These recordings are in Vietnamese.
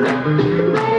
Música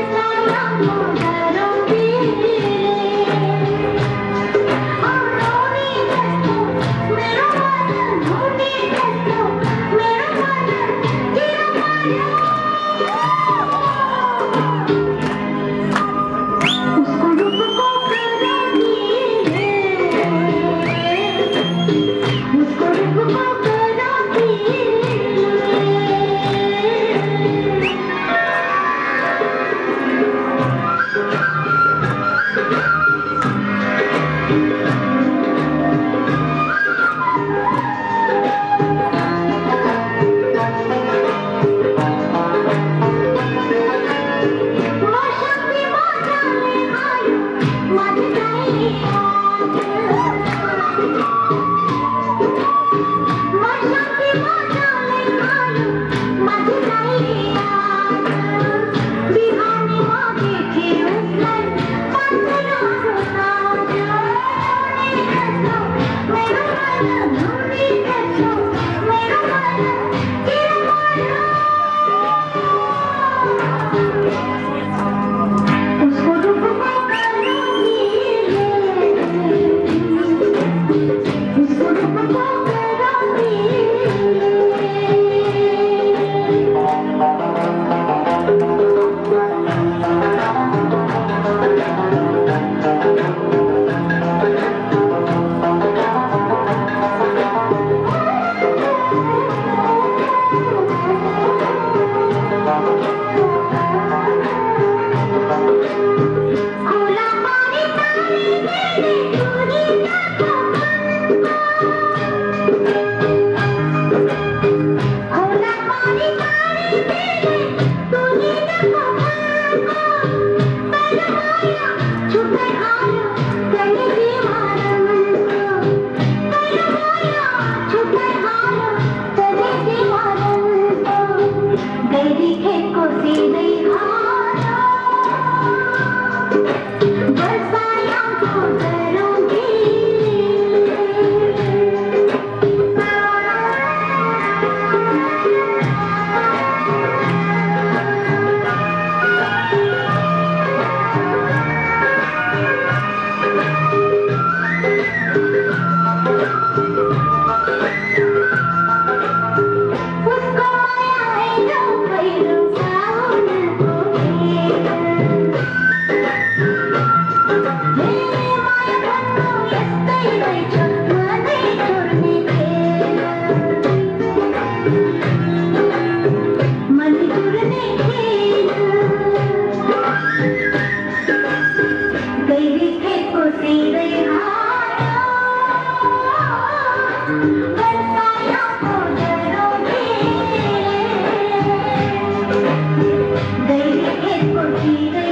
Thank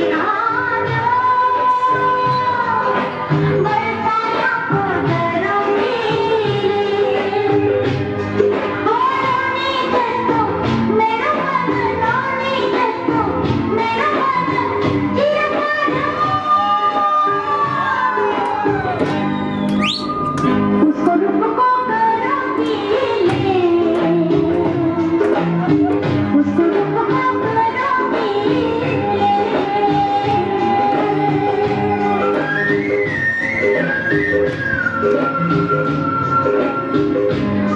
you. Thank you.